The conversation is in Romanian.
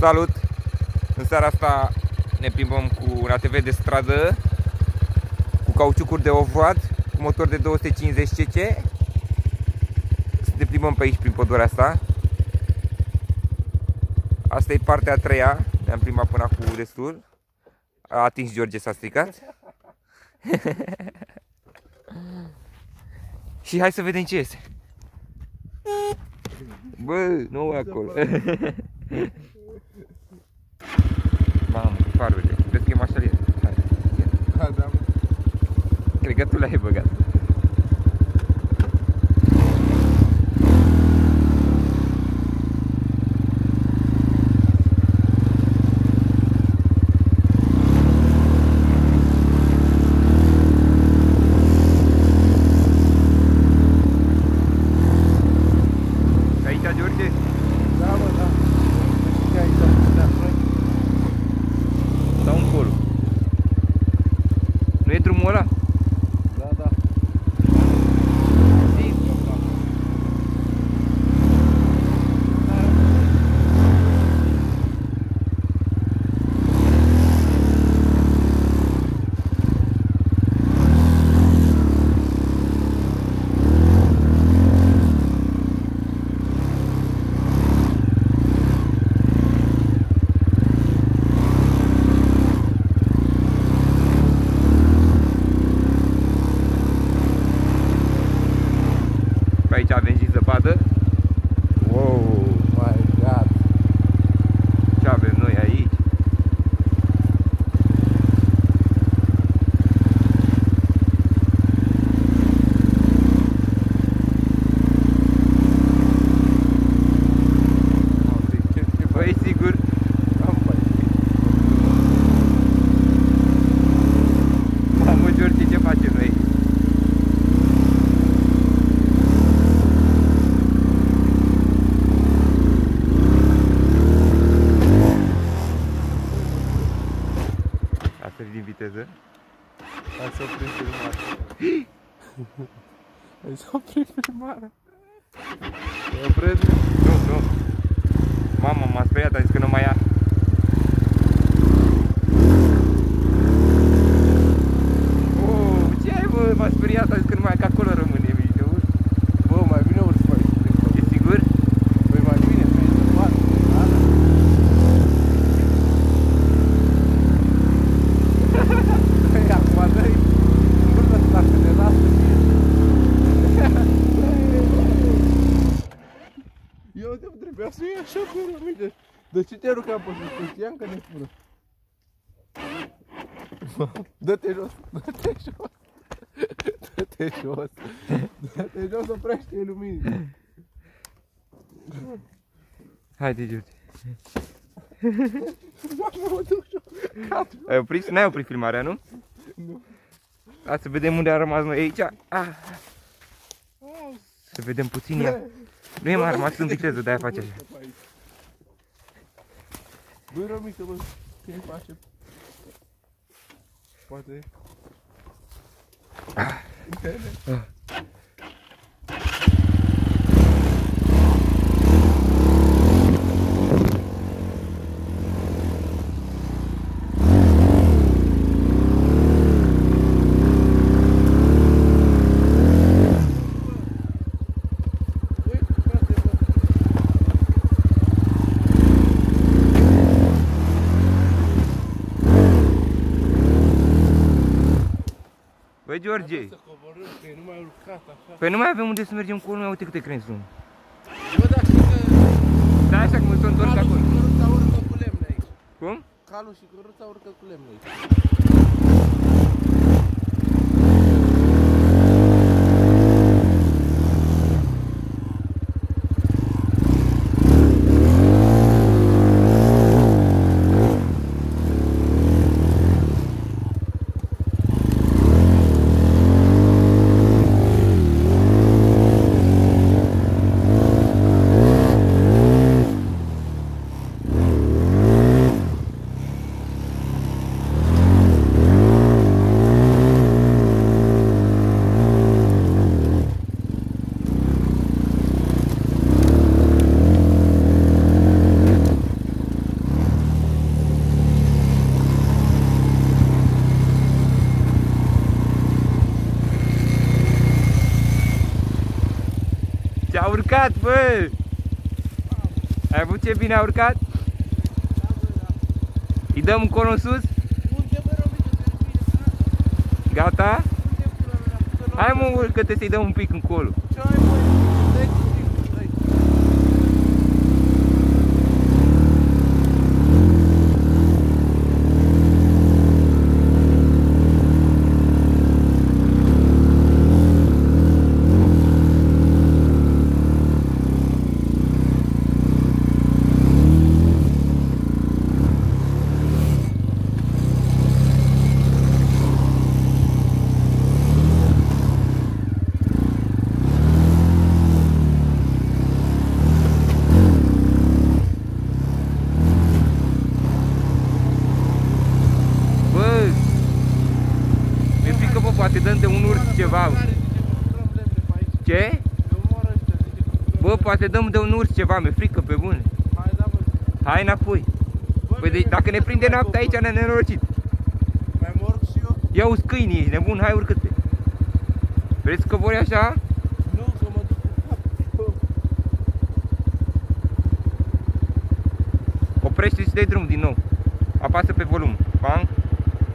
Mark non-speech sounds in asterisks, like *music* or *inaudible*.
Salut! În seara asta ne plimbăm cu un ATV de stradă cu cauciucuri de off-road cu motor de 250 cc Să ne plimbăm pe aici prin pădurea asta. Asta e partea a treia, ne-am plimbat până acum destul. A atins George, s-a stricat. *laughs* Și hai să vedem ce este Bă, nu acolo *laughs* Cred că e mașalie. Hai. Da, da. Cred că tu le-ai băgat. Nu viteză? Hai să oprim filmarea. Hai să oprim filmarea. E opresc? Nu, nu. Mama m-a speriat, a zis că așa pe mine. De ce te rugam pe sus? Că știam că ne fură. Dă-te jos, dă-te jos. Dă-te jos. Dă-te jos, oprește luminile. Haide, George. Mamă, mă duc și eu. Ai oprit? N-ai oprit filmarea, nu? Nu. Hai să vedem unde am rămas noi aici. Ah, să vedem puțin ea. Nu e mai rămas în viteză, de-aia face așa. Băi, rămică, bă, ce face? Poate... Ah. Băi, frate, bă. Băi, George, Să coborâm, că e numai urcat așa. păi nu mai avem unde să mergem cu urmă, uite câte crengi sunt. Bă, dar știi că... Da, așa cum sunt întorc Calul acolo. și căruța urcă cu lemne aici. Cum? Calul și căruța urcă cu lemne aici. Urcat, bă! Ai văzut ce bine a urcat? Îi dăm încolo în sus? Unde bă, Robiță, te bine, Gata? unde pula mea, că nu- Hai mă, urcă-te să-i dăm un pic încolo. Ce ai, bă? Dai cu timpul, dai. Bă! Mi-e frică, bă, poate dăm de un urs ceva. Care zice că lucrăm lemne pe aici? Ce? Că omoară ăștia, zice că lucrăm Bă, lemne. poate dăm de un urs ceva, mi-e frică, pe bune. Hai, da, bă. Hai înapoi. Bă, Păi de, bine, dacă ne să prinde mai noaptea aici, cobor. ne nenorocit. Mai mă urc și eu? Ia uzi câinii, ești nebun, hai urcă-te. Vreți că vor așa? Nu, că mă duc cu capul. Oprește și dai drum din nou. Apasă pe volum. Bang.